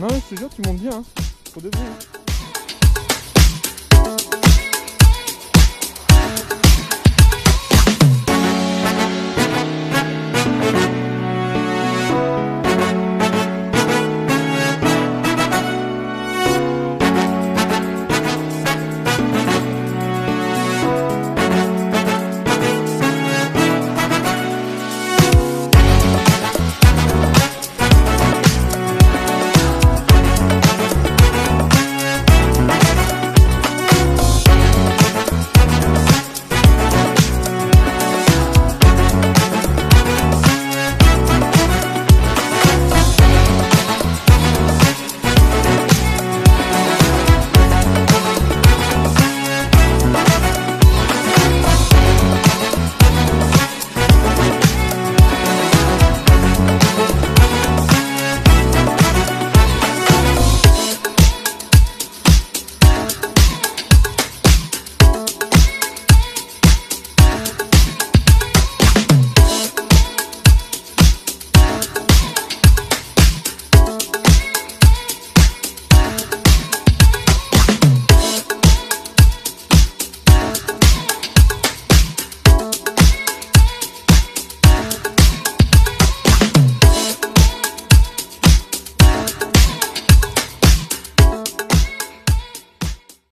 Non, mais je te jure, tu montes bien. Hein. Pour de vrai. Hein.